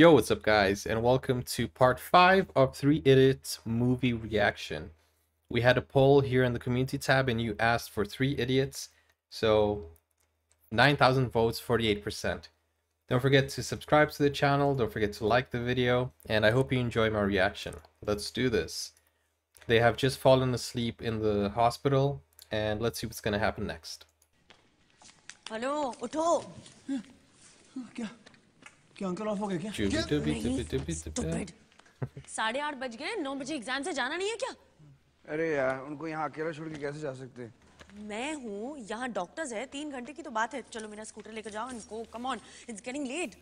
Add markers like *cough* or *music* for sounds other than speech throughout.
Yo, what's up, guys, and welcome to part 5 of 3 Idiots Movie Reaction. We had a poll here in the community tab, and you asked for 3 idiots, so 9,000 votes, 48%. Don't forget to subscribe to the channel, don't forget to like the video, and I hope you enjoy my reaction. Let's do this. They have just fallen asleep in the hospital, and let's see what's gonna happen next. Hello, Otto! Oh, क्या uncle off हो गए क्या. साढ़े आठ बज गए नौ बजे exam से जाना नहीं है क्या? अरे यार उनको यहाँ अकेला छोड़ के कैसे जा सकते? हैं मैं हूँ यहाँ डॉक्टर्स है तीन घंटे की तो बात है। चलो मेरा स्कूटर लेकर जाओ go come on it's getting late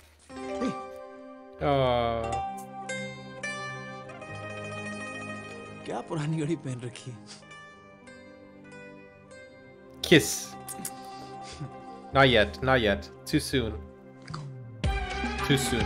क्या पुरानी घड़ी पहन रखी है? Kiss. Not yet, not yet. Too soon. too soon.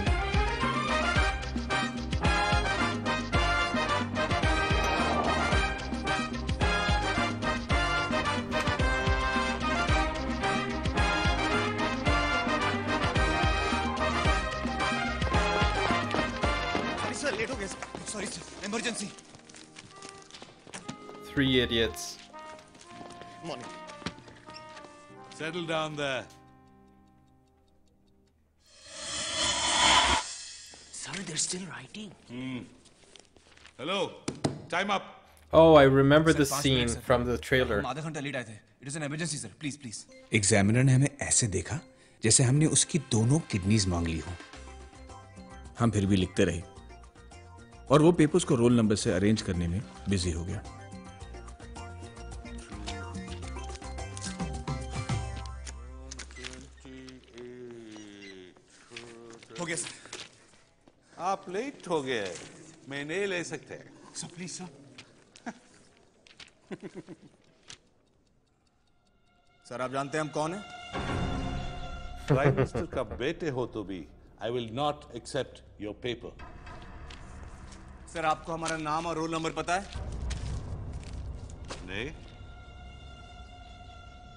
Sorry, sir. Emergency. Three idiots. Morning. Settle down there. Sir still writing. Hmm. Hello. Time up. Oh, I remember the scene from the trailer. हम आधा घंटा late आए थे it is an emergency sir please please examiner ने हमें ऐसे देखा जैसे हमने उसकी दोनों किडनीज मांग ली हो हम फिर भी लिखते रहे और वो पेपर्स को रोल नंबर से अरेंज करने में बिज़ी हो गया आप लेट हो गए मैं नहीं ले सकते। सर प्लीज़ सर सर आप जानते हैं हम कौन है? प्राइम मिनिस्टर का बेटे हो तो भी I will not accept your paper sir आपको हमारा नाम और रोल नंबर पता है? नहीं।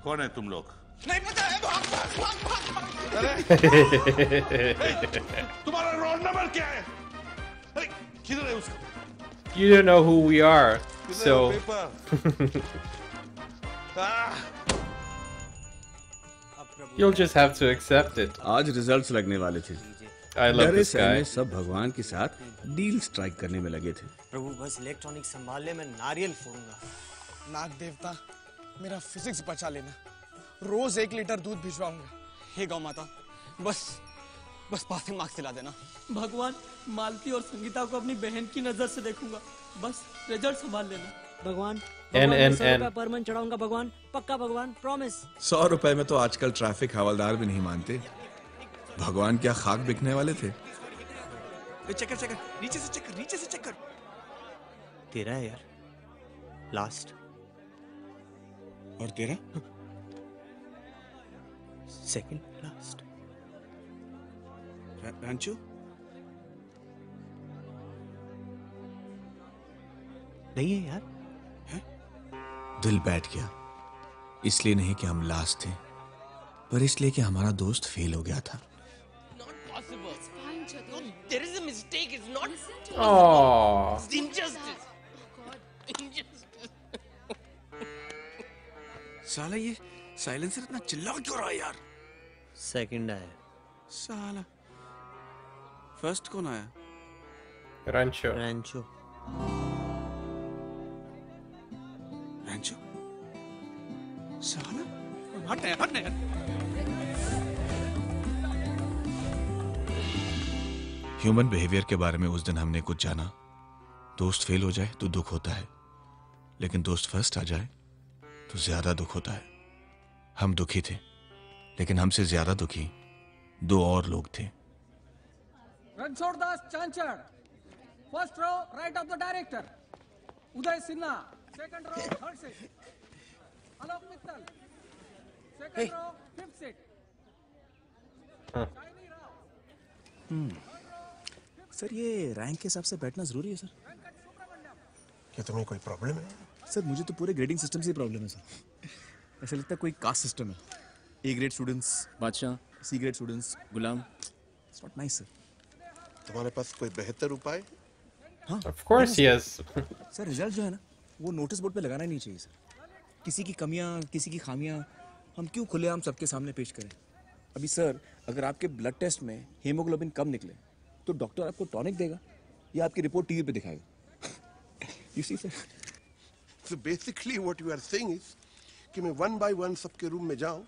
कौन है तुम लोग? नहीं पता है भाग भाग भाग भाग भाग। *laughs* *laughs* तुम्हारा रोल नंबर क्या है? अरे, किधर है उसका? You don't know who we are, so *laughs* ah, you'll just have to accept it. आज रिजल्ट्स लगने वाले थे। I love this guy. सब भगवान के साथ डील स्ट्राइक करने में लगे थे। प्रभु बस इलेक्ट्रॉनिक संभालने में नारियल फोड़ूँगा नाग देवता मेरा फिजिक्स बचा लेना। रोज एक लीटर दूध भिजवाऊँगा। हे गौ माता बस बस पासिंग मार्क्स दिला देना। भगवान मालती और संगीता को अपनी बहन की नज़र से देखूँगा। बस रिज़ल्ट संभाल लेना। भगवान एन एन एन पर मंथ चढ़ाऊँगा भगवान पक्का भगवान प्रॉमिस सौ रुपए में तो आजकल ट्रैफ़िक हवलदार भी नहीं मानते। भगवान क्या खाक बिकने वाले थे? चेक कर चेक कर नीचे से चेक कर नीचे से चेक कर। तेरा है यार लास्ट और तेरा? सेकंड लास्ट रांचू नहीं है यार। दिल बैठ गया। इसलिए नहीं कि हम लास्ट थे पर इसलिए कि हमारा दोस्त फेल हो गया था। There is a mistake. It's not Aww. injustice. *laughs* साला ये साइलेंसर इतना चिल्ला क्यों रहा है यार? सेकंड आया साला। फ़र्स्ट कौन आया? Rancho. रैंचो रांचू साला? हट यार हट यार। ह्यूमन बिहेवियर के बारे में उस दिन हमने कुछ जाना। दोस्त फेल हो जाए तो दुख होता है। लेकिन दोस्त फ़र्स्ट आ जाए तो ज़्यादा दुख होता है। हम दुखी थे। लेकिन हमसे ज़्यादा दुखी दो और लोग थे। Ranchhod Das Chanchad first row right of the director Uday Sinha second row third seat Alok Mittal second row fifth seat sir ये रैंक के हिसाब से बैठना ज़रूरी है सर। क्या तुम्हें कोई प्रॉब्लम है? सर मुझे तो पूरे ग्रेडिंग सिस्टम से ही प्रॉब्लम है सर। ऐसा लगता है कोई कास्ट सिस्टम है। ए ग्रेड स्टूडेंट्स बादशाह। सी ग्रेड स्टूडेंट्स गुलाम। इट्स नॉट नाइस सर तुम्हारे पास कोई बेहतर उपाय? Of course he has. Sir result जो है ना वो नोटिस बोर्ड पे लगाना ही नहीं चाहिए सर किसी की कमियाँ किसी की खामियाँ हम क्यों खुलेआम सबके सामने पेश करें? अभी सर अगर आपके ब्लड टेस्ट में हीमोग्लोबिन कम निकले तो डॉक्टर आपको टॉनिक देगा या आपकी रिपोर्ट टीवी पे दिखाएगा? You see sir So basically what you are saying is कि मैं वन बाय वन सबके रूम में जाऊँ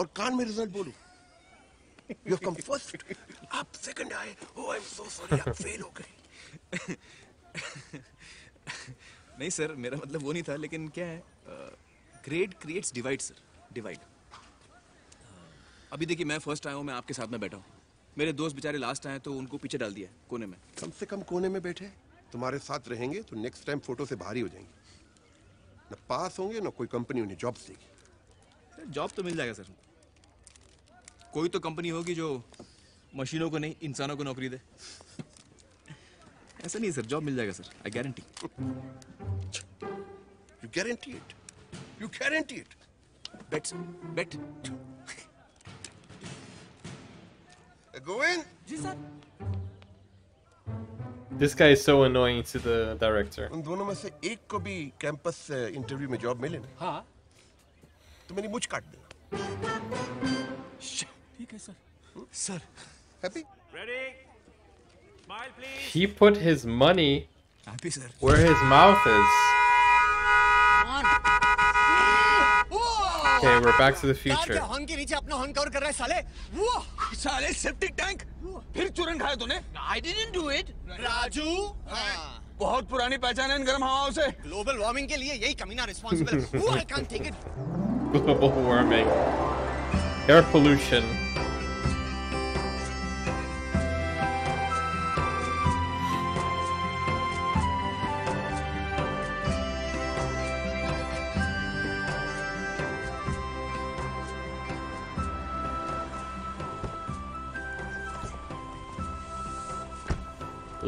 और कान में रिज़ल्ट बोलूँ। यू कम फ़र्स्ट आप सेकंड आए। Oh I am so sorry आप फेल हो गए। नहीं सर मेरा मतलब वो नहीं था लेकिन क्या है grade creates divide sir divide अभी देखिए मैं फ़र्स्ट आया हूँ मैं आपके साथ में बैठा हूँ। मेरे दोस्त बेचारे लास्ट आए तो उनको पीछे डाल दिया कोने में। कम से कम कोने में बैठे। तुम्हारे साथ रहेंगे तो नेक्स्ट टाइम फ़ोटो से भारी हो जाएँगे। न पास होंगे न कोई कंपनी उन्हें जॉब्स देगी। जॉब तो मिल जाएगा सर कोई तो कंपनी होगी जो मशीनों को नहीं इंसानों को नौकरी दे। ऐसा नहीं सर जॉब मिल जाएगा sir I guarantee you guarantee it you guarantee it bet bet Govind ji sir. This guy is so annoying to the director. उन दोनों में से एक को भी कैंपस इंटरव्यू में जॉब मिले ना हाँ। तो मेरी मुझ काट देना। ठीक है sir sir happy He put his money happy sir where his mouth is. Okay, we're back to the future. Horn के नीचे अपना हॉर्न कवर कर रहा है साले? वो साले सेप्टिक टैंक फिर चूरन खाया तूने? I didn't do it Raju? बहुत पुरानी पहचान है इन गर्म हवाओं से। ग्लोबल वार्मिंग के लिए यही कमीना रिस्पांसिबल है। I can't take it Global warming. Air pollution.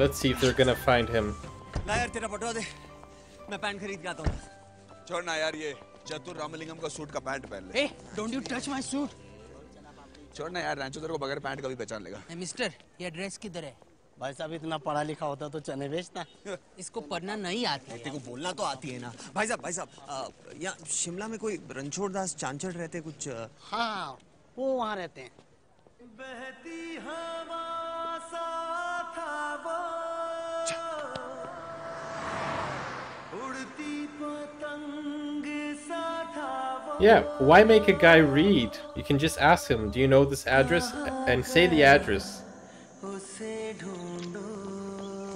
Let's see if they're gonna find him. ला यार तेरा बटवा दे। मैं पैंट खरीद के आता हूँ। छोड़ ना यार ये। चतुर रामलिंगम का सूट का पैंट पहन ले। Hey don't you touch my suit छोड़ ना यार रैंचो तेरे को बगैर पैंट का भी पहचान लेगा। मिस्टर ये ड्रेस किधर है? भाई साहब इतना पढ़ा लिखा होता तो चने बेचता। इसको पढ़ना नहीं आता। तेरे को बोलना तो आती है ना। भाई साहब भाई साहब यहाँ शिमला में कोई रणछोड़ दास चांचड़ रहते कुछ हाँ वो वहाँ रहते हैं। Yeah, why make a guy read? You can just ask him, do you know this address? And say the address.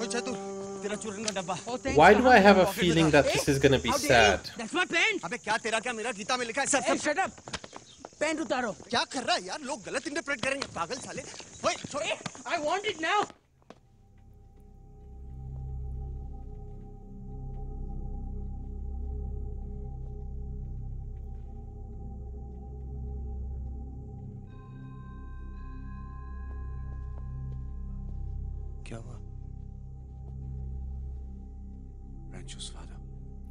ओ चतुर तेरा चूरन का डब्बा Why do I have a feeling that this is gonna be sad? That's my paint अबे क्या तेरा क्या मेरा गीता में लिखा है सब सब शट अप पेंट उतारो क्या कर रहा है यार लोग गलत इंटरप्रेट करेंगे पागल साले ओए छोड़ आई वांट इट नाउ क्या हुआ रैंचो's father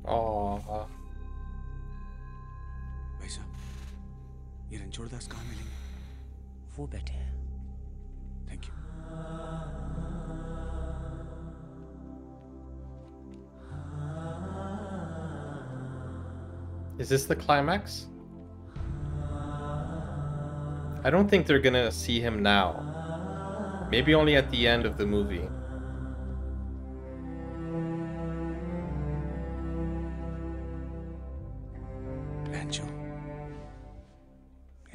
Aww. भाई साहब ये रणछोड़ दास कहाँ मिलेंगे वो बैठे हैं thank you Is this the climax? I don't think they're gonna see him now. Maybe only at the end of the movie. Rancho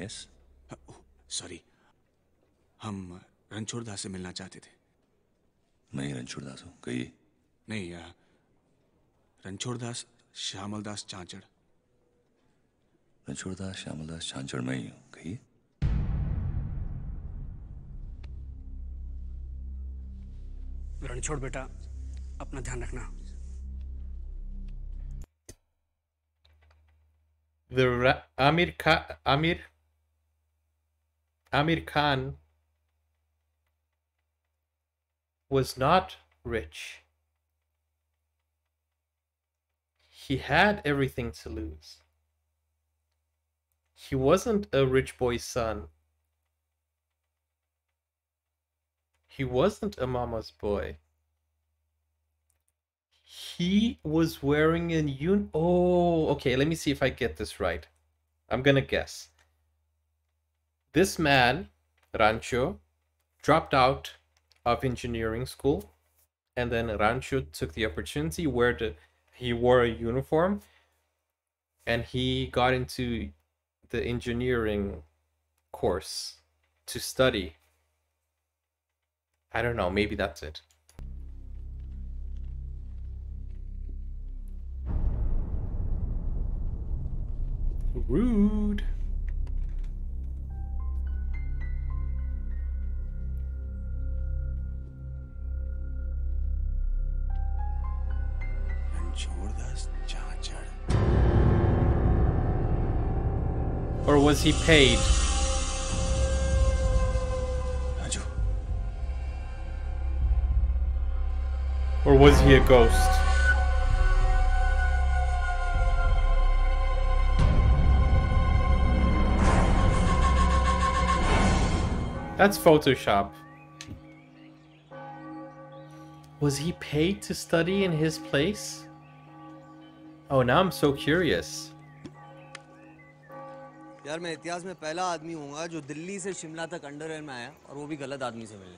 yes sorry हम रणछोड़ दास से मिलना चाहते थे। मैं ही रणछोड़ दास हूँ। कहिए। नहीं रणछोड़ दास श्यामल दास चांचड़ रणछोड़ दास श्यामल दास छांचड़ मैं ही हूँ। कहिए। रणछोड़ बेटा अपना ध्यान रखना The Ra- Amir Khan, Amir Amir Khan was not rich. He had everything to lose. He wasn't a rich boy's son. He wasn't a mama's boy. He was wearing a un. Oh, okay. Let me see if I get this right. I'm gonna guess. This man, Rancho, dropped out of engineering school, and then Rancho took the opportunity where the he wore a uniform, and he got into the engineering course to study. I don't know, maybe that's it. Rude. Or was he paid? Or was he a ghost? That's Photoshop. Was he paid to study in his place? Oh, now I'm so curious. यार मैं इतिहास में पहला आदमी हूँगा जो दिल्ली से शिमला तक underwear में आया और वो भी गलत आदमी से मिले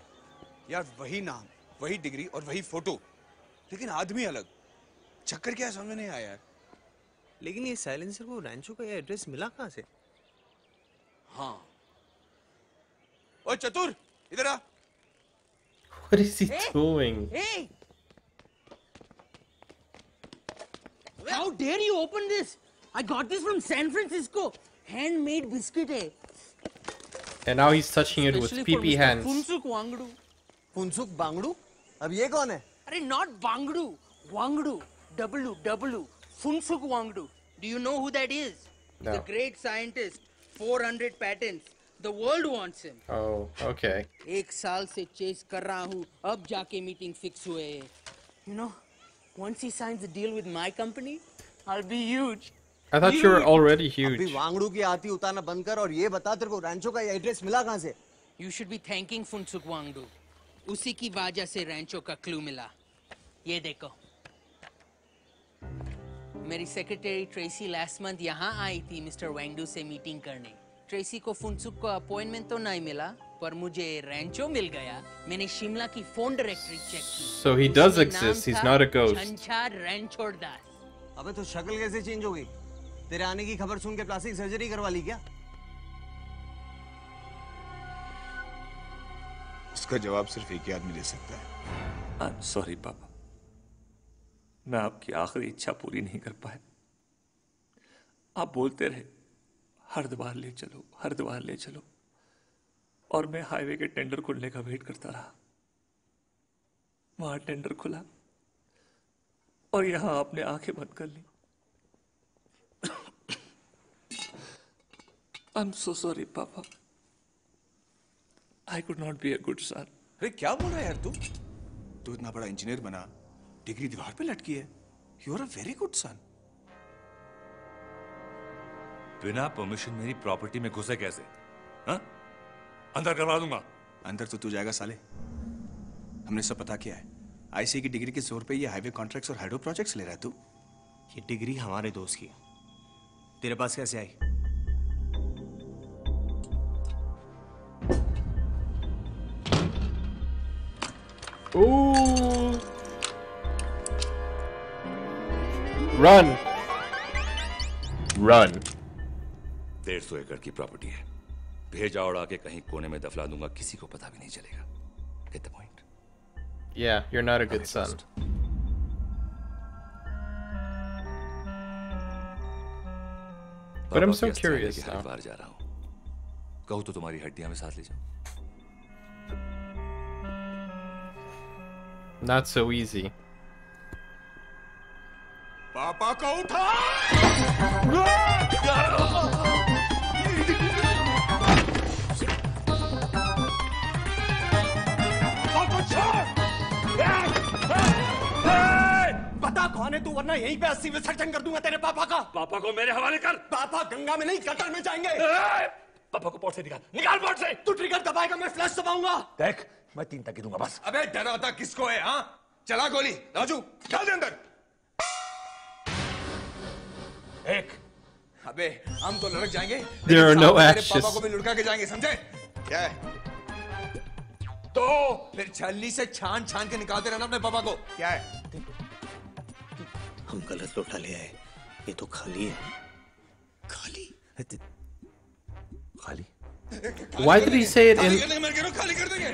यार वही नाम वही डिग्री और वही फोटो लेकिन आदमी अलग चक्कर क्या समझ नहीं आया यार लेकिन ये साइलेंसर को रैंचो का ये एड्रेस मिला कहाँ से हाँ ओए चतुर इधर आ What is he hey, doing? Hey! How dare you open this? I got this from San Francisco. Handmade biscuit है. And now he's touching it with pee hands. Funsuk Wangdu. Phunsukh बांगड़ू अब ये कौन है अरे not Bangdu. Wangdu. W W. Funsuk Wangdu. Do you know who that is? No. The great scientist. 400 patents. The world wants him. Oh, okay. एक साल से chess कर रहा हूँ अब जाके मीटिंग फिक्स हुए you know once he signs the deal with my company I'll be huge I thought you were already अभी huge. वांगड़ू की आती उतारना बंद कर और ये बता तेरे को रैंचो का ये एड्रेस मिला कहाँ से you should be thanking Funsuk Wangdu उसी की वजह से रैंचो का क्लू मिला। ये देखो। मेरी सेक्रेटरी ट्रेसी लास्ट मंथ यहाँ आई थी मिस्टर वांगडू से मीटिंग करने। ट्रेसी को फुनसुक को अपॉइंटमेंट तो नहीं मिला पर मुझे रैंचो मिल गया। मैंने शिमला की फ़ोन डायरेक्टरी चेक की। So he does उसका नाम exist. He's था not a ghost. रैंचोड़ दास अबे तो शक्ल कैसे चेंज हो गई? तेरे आने की खबर सुन के प्लास्टिक सर्जरी करवा ली क्या? उसका जवाब सिर्फ़ एक ही आदमी दे सकता है। सॉरी पापा। मैं आपकी आखिरी इच्छा पूरी नहीं कर पाया। आप बोलते रहे हरिद्वार ले चलो हरिद्वार ले चलो। और मैं हाईवे के टेंडर खुलने का वेट करता रहा। वहाँ टेंडर खुला। और यहाँ आपने आँखें बंद कर ली। आई एम सो सॉरी पापा। I could not be a good son अरे क्या बोल रहा है यार तू? तू इतना बड़ा इंजीनियर बना डिग्री दीवार पे लटकी है। You are a very good son बिना परमिशन मेरी प्रॉपर्टी में घुसे कैसे? हाँ? अंदर करवा दूँगा। अंदर तो तू जाएगा साले। हमने सब पता किया है। आईसी की डिग्री के ज़ोर पे ये हाईवे कॉन्ट्रैक्ट्स और हाइड्रो प्रोजेक्ट्स ले रहा है तू। ये डिग्री हमारे दोस्त की तेरे पास कैसे आई? Ooh. Run. Run. डेढ़ सौ एकड़ की प्रॉपर्टी है भेजा उड़ा के कहीं कोने में दफला दूँगा किसी को पता भी नहीं चलेगा get the point Yeah, you're not a good son. But I'm so curious now. Haridwar जा रहा हूँ कहूँ तो तुम्हारी हड्डियाँ में साथ ले जाऊँ Not so easy. पापा को उठा बता कौन है तू वरना यहीं पे अस्सी विसर्जन कर दूँगा तेरे पापा का। पापा को मेरे हवाले कर पापा गंगा में नहीं गटर में जाएँगे। पापा को पोर्ट से निकाल। निकाल पोर्ट से। तू ट्रिगर दबाएगा मैं फ्लश दबाऊँगा। देख मैं तीन तक दूँगा बस। अबे डराता किसको है हाँ? चला गोली। राजू डाल दे अंदर। एक। अबे हम तो लड़क जाएँगे There are no ashes. पापा को भी लुढ़का के जाएँगे समझे? क्या है? तो फिर छलनी से छान छान के निकालते रहना अपने पापा को। क्या है? हम गलत लोटा ले आए। ये तो खाली है। खाली? खाली। Why did he say it खाली in? कर देंगे मैं कह रहा हूँ खाली कर देंगे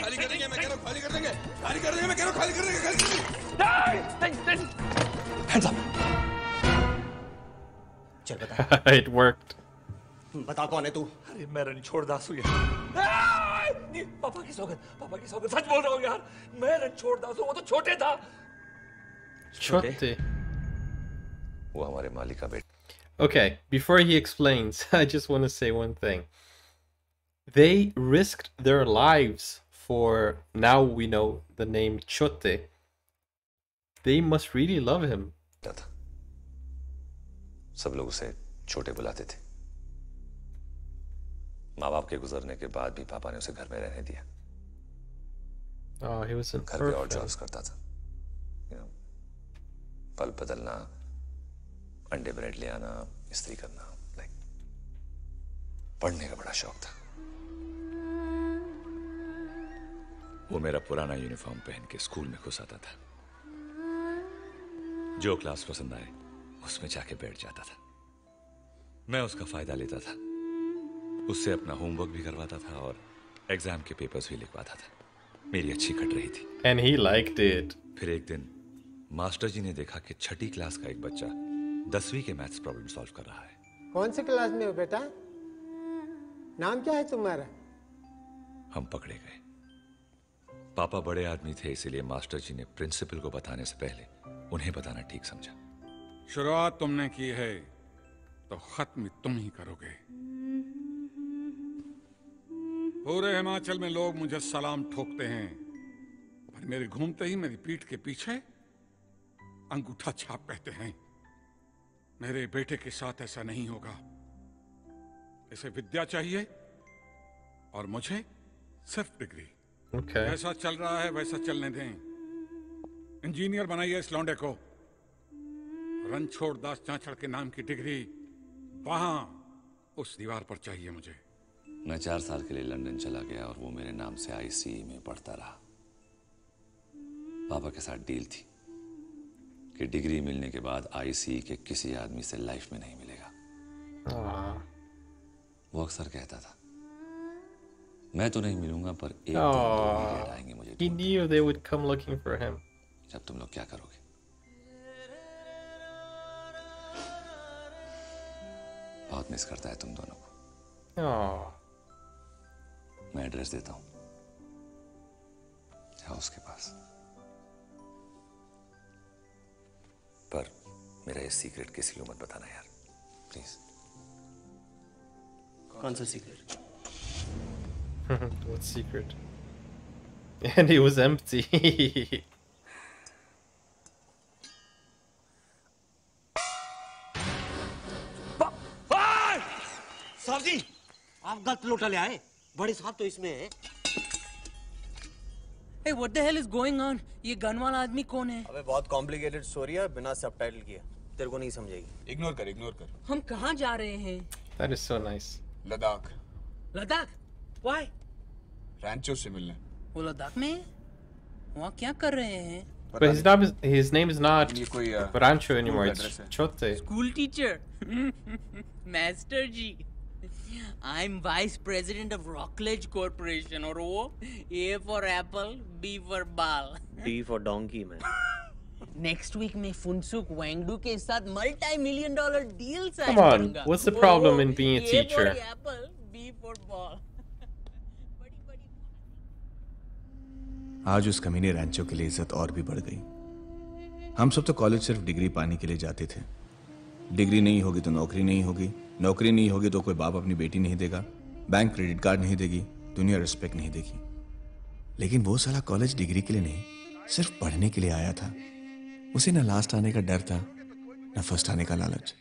खाली कर देंगे मैं कह रहा हूँ खाली कर देंगे खाली कर देंगे मैं कह रहा हूँ खाली कर देंगे खाली कर देंगे Hands up. चल बता *laughs* it worked. बता कौन है तू अरे मैं रणछोड़ दास हूँ यार नहीं, पापा की सौगंध पापा की सौगंध सच बोल रहा हूँ यार मैं रणछोड़ दास हूँ वो तो छोटे था Chote. वो हमारे मालिक का बेटा Okay, before he explains, *laughs* I just want to say one thing. They risked their lives for now we know the name Chote. They must really love him. था सब लोग उसे छोटे बुलाते थे। माँ बाप के गुजरने के बाद भी पापा ने उसे घर में रहने दिया। Oh, he was घर पे और जॉब्स करता था। You know, पल बदलना अंडे ब्रेड ले आना इस्त्री करना लाइक like, पढ़ने का बड़ा शौक था। वो मेरा पुराना यूनिफॉर्म पहन के स्कूल में घुस आता था। जो क्लास पसंद आए उसमें जाके बैठ जाता था। मैं उसका फ़ायदा लेता था। उससे अपना होमवर्क भी करवाता था और एग्ज़ाम के पेपर्स भी लिखवाता था। मेरी अच्छी कट रही थी। And he liked it. फिर एक दिन मास्टर जी ने देखा कि छठी क्लास का एक बच्चा दसवीं के मैथ्स प्रॉब्लम सॉल्व कर रहा है। कौन सी क्लास में हो बेटा? नाम क्या है तुम्हारा? हम पकड़े गए। पापा बड़े आदमी थे, इसीलिए मास्टर जी ने प्रिंसिपल को बताने से पहले उन्हें बताना ठीक समझा। शुरुआत तुमने की है तो खत्म तुम ही करोगे। पूरे हिमाचल में लोग मुझे सलाम ठोकते हैं, पर मेरे घूमते ही मेरी पीठ के पीछे अंगूठा छाप कहते हैं। मेरे बेटे के साथ ऐसा नहीं होगा। इसे विद्या चाहिए और मुझे सिर्फ़ डिग्री। Okay. जैसा चल रहा है वैसा चलने दें। इंजीनियर बनाइए इस लौंडे को। रणछोड़ दास चाचड़ के नाम की डिग्री वहाँ उस दीवार पर चाहिए मुझे। मैं चार साल के लिए लंदन चला गया और वो मेरे नाम से आईसीई में पढ़ता रहा। पापा के साथ डील थी कि डिग्री मिलने के बाद आईसीई के किसी आदमी से लाइफ में नहीं मिलेगा। वो अक्सर कहता था मैं तो नहीं मिलूँगा पर एक दिन तो. आएँगे मुझे He knew they would come looking for him. जब तुम लोग क्या करोगे? बहुत मिस करता है तुम दोनों को. मैं एड्रेस देता हूँ। जाओ उसके पास। पर मेरा ये सीक्रेट किसी को मत बताना यार। प्लीज़ कौन सा secret *laughs* what secret? And he was empty. *laughs* साहब जी आप गलत लोटा ले आए बड़े साहब तो इसमें है Hey, what the hell is going on? ये गन वाला आदमी कौन है अबे बहुत कॉम्प्लिकेटेड स्टोरी है बिना सबटाइटल किए तेरे को नहीं समझेगी इग्नोर कर इग्नोर कर हम कहाँ जा रहे हैं that is so nice. Ladakh Ladakh Why? रैंचो से मिलने वो लद्दाख में है? वहाँ क्या कर रहे हैं But his name is his name is not ये कोई, uh, Rancho school anymore. का It's address है। Chote. School teacher *laughs* master ji I am vice president of Rockledge corporation और वो A for apple B for ball D for donkey man *laughs* next week में फुनसुक वेंगडू के साथ multi million dollar deal sign Come on, करूंगा what's the problem वो in being a A for teacher? apple, B for ball. आज उस कमीने रैंचो के लिए इज़्ज़त और भी बढ़ गई। हम सब तो कॉलेज सिर्फ़ डिग्री पाने के लिए जाते थे। डिग्री नहीं होगी तो नौकरी नहीं होगी। नौकरी नहीं होगी तो कोई बाप अपनी बेटी नहीं देगा। बैंक क्रेडिट कार्ड नहीं देगी। दुनिया रिस्पेक्ट नहीं देगी। लेकिन वो साला कॉलेज डिग्री के लिए नहीं सिर्फ़ पढ़ने के लिए आया था। उसे ना लास्ट आने का डर था ना फ़र्स्ट आने का लालच।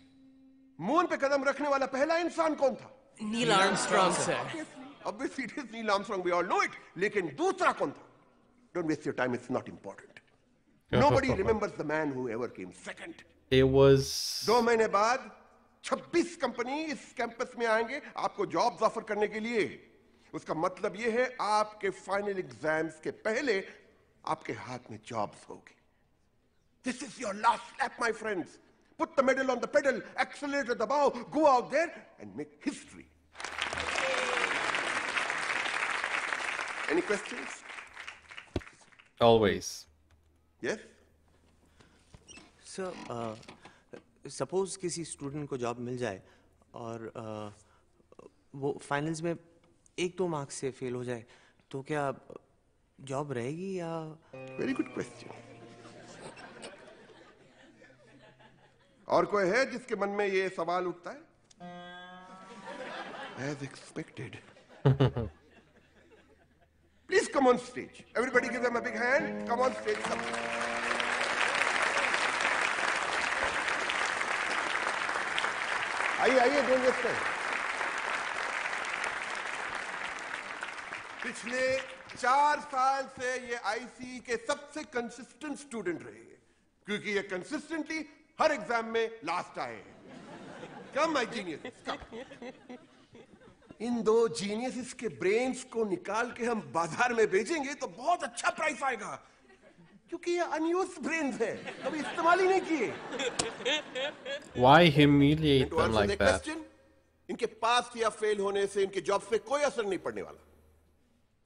मून पे कदम रखने वाला पहला इंसान कौन था? Neil Armstrong sir Obviously, it is Neil Armstrong. We all know it. लेकिन दूसरा कौन था? Don't waste your time. It's not important. Nobody remembers the man who ever came second. It was दो महीने बाद 26 कंपनी इस कैंपस में आएँगे आपको जॉब्स ऑफ़र करने के लिए उसका मतलब ये है आपके फाइनल एग्ज़ाम्स के पहले आपके हाथ में जॉब्स होगी this is your last slap my friends put the medal on the pedal accelerator दबाओ go out there and make history any questions always. Yes sir suppose किसी स्टूडेंट को जॉब मिल जाए और uh, वो फाइनल्स में एक दो मार्क्स से फेल हो जाए तो क्या जॉब रहेगी या वेरी गुड क्वेश्चन और कोई है जिसके मन में ये सवाल उठता है? As expected *laughs* please come on stage everybody give them a big hand come on stage आइए आइए डोंट वेस्ट पिछले चार साल से ये आईसी के सबसे कंसिस्टेंट स्टूडेंट रहे हैं क्योंकि ये कंसिस्टेंटली हर एग्ज़ाम में लास्ट आए हैं। कम माय जीनियस इन दो जीनियस के ब्रेन्स को निकाल के हम बाज़ार में बेचेंगे तो बहुत अच्छा प्राइस आएगा। क्योंकि ये अनयूज ब्रेन्स है। कभी इस्तेमाल ही नहीं किए। Them answer like the that? question, इनके पास या फेल होने से इनके जॉब पे कोई असर नहीं पड़ने वाला।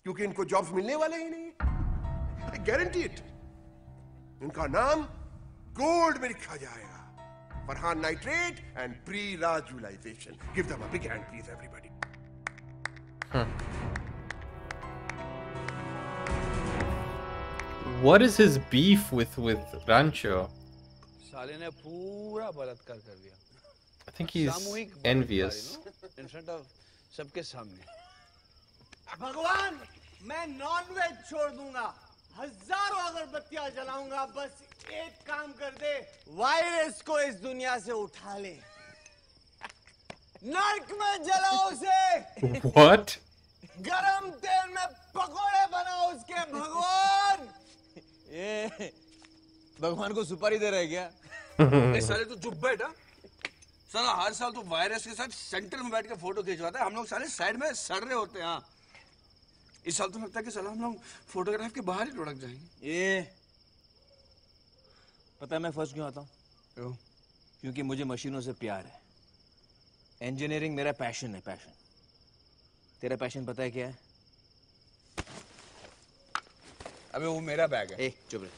क्योंकि इनको जॉब्स मिलने वाले ही नहीं। आई गारंटी इट इनका नाम गोल्ड में लिखा जाएगा। फरहान नाइट्रेट एंड प्री राजुलाइजेशन give them a big hand please everybody What is his beef with with Rancho? साले ने पूरा बलात्कार कर दिया I think he's envious. In front of सबके सामने भगवान मैं नॉनवेज छोड़ दूँगा हज़ारों अगरबत्तियाँ जलाऊँगा बस एक काम कर दे वायरस को इस दुनिया से उठा ले नर्क में जलाओ उसे। What? गरम तेल में पकोड़े बनाओ उसके भगवान। ये भगवान को सुपारी दे रहे क्या? *laughs* ए, साले तू चुप बैठ। हाँ? साला हर साल तू वायरस के साथ सेंटर में बैठ के फ़ोटो खिंचवाता है। हम लोग साले साइड में सड़ रहे होते हैं हाँ। इस साल तो लगता है कि साला हम लोग फोटोग्राफ के बाहर ही लुढ़क जाएँगे। ये पता है मैं फ़र्स्ट क्यों आता हूँ? क्यों? क्योंकि मुझे मशीनों से प्यार है। इंजीनियरिंग मेरा पैशन है पैशन तेरा पैशन पता है क्या है? अबे वो मेरा बैग है. ए चुप रहे.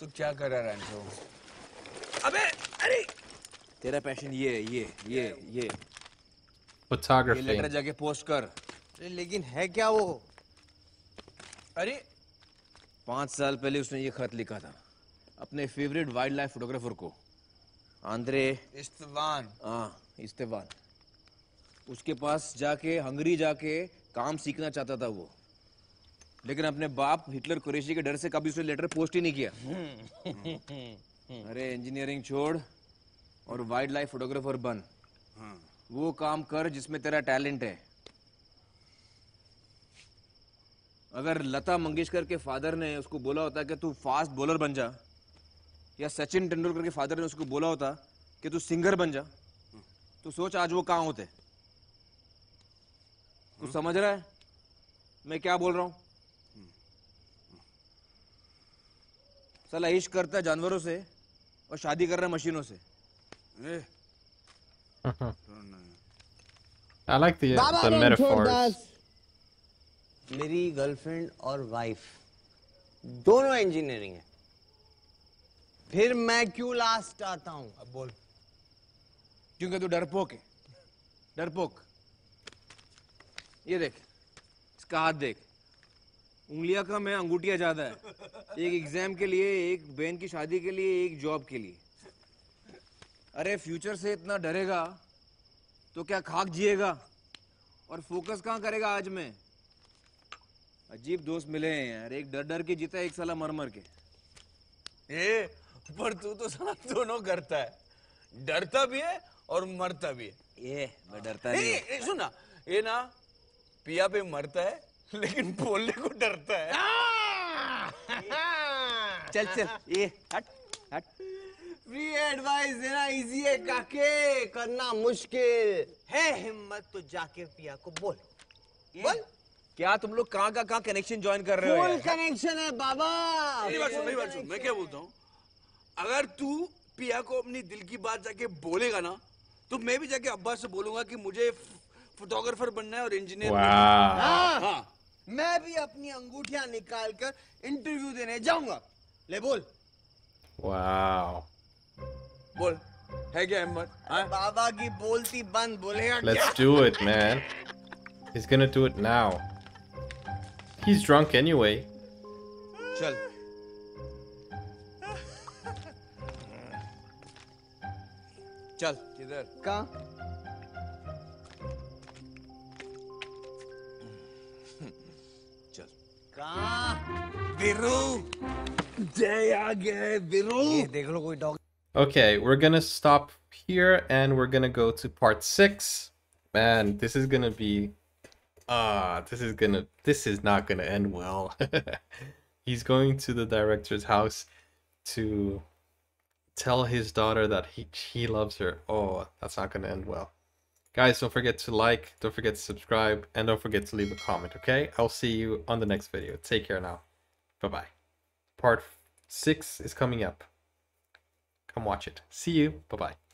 तू क्या कर रहा है अबे अरे! तेरा पैशन ये है, ये ये ये. ये लेटर जाके पोस्ट कर. अरे लेकिन है क्या वो? अरे! पाँच साल पहले उसने ये खत लिखा था. अपने फेवरेट वाइल्ड लाइफ फोटोग्राफर को. आंद्रे। इस्तवान। हाँ इस्तेवान। उसके पास जाके हंगरी जाके काम सीखना चाहता था वो। लेकिन अपने बाप हिटलर कुरेशी के डर से कभी उसने लेटर पोस्ट ही नहीं किया। अरे इंजीनियरिंग छोड़ और वाइल्ड लाइफ फोटोग्राफर बन। वो काम कर जिसमें तेरा टैलेंट है। अगर लता मंगेशकर के फादर ने उसको बोला होता कि तू फास्ट बॉलर बन जा या सचिन तेंदुलकर के फादर ने उसको बोला होता कि तू सिंगर बन जा। तो सोच आज वो कहाँ होते। तू समझ रहा है? मैं क्या बोल रहा हूँ? साला इश्क करता है जानवरों से और शादी कर रहा है मशीनों से। I like the the metaphors. मेरी गर्लफ्रेंड और वाइफ दोनों इंजीनियरिंग है। फिर मैं क्यों लास्ट आता हूँ? अब बोल। क्योंकि तू डरपोक है। डरपोक। ये देख इसका हाथ देख। उंगलियाँ कम है अंगूठियाँ ज़्यादा है। एक एग्ज़ाम के लिए एक बहन की शादी के लिए एक जॉब के लिए। अरे फ्यूचर से इतना डरेगा तो क्या खाक जिएगा? और फोकस कहाँ करेगा आज में? अजीब दोस्त मिले हैं यार। एक डर डर के जीता एक साला मर मर के। ए, पर तू तो साला दोनों करता है। डरता भी है और मरता भी है। ये मैं डरता नहीं ए, सुन ना ये ना पिया पे मरता है लेकिन बोलने को डरता है। चल चल ये हट हट। फ्री एडवाइस देना इजी है काके करना मुश्किल। है हिम्मत तो जाके पिया को बोल। बोल। क्या तुम लोग कहाँ का कहाँ कनेक्शन ज्वाइन कर रहे हो फुल कनेक्शन है बाबा। मेरी बात सुन मेरी बात सुन मैं क्या बोलता हूँ? अगर तू पिया को अपनी दिल की बात जाके बोलेगा ना तो मैं भी जाके अब्बा से बोलूँगा कि मुझे फोटोग्राफर बनना है और इंजीनियर Wow. हाँ। हाँ मैं भी अपनी अंगूठियाँ निकाल कर इंटरव्यू देने जाऊँगा ले बोल Wow. बोल है क्या हिम्मत हाँ? बाबा की बोलती बंद बोलेगा Let's क्या? do it, man. He's gonna do it now. He's drunk anyway. चल चल किधर कहाँ चल कहाँ बिरू जय आ गए बिरू ये देख लो कोई dog Okay, we're gonna stop here and we're gonna go to part six. Man, this is gonna be ah, this is gonna this is not gonna end well. *laughs* He's going to the director's house to tell his daughter that he he loves her. Oh, that's not gonna end well. Guys, don't forget to like, don't forget to subscribe, and don't forget to leave a comment, okay? I'll see you on the next video. Take care now. Bye bye. Part six is coming up. Come watch it. See you. Bye bye.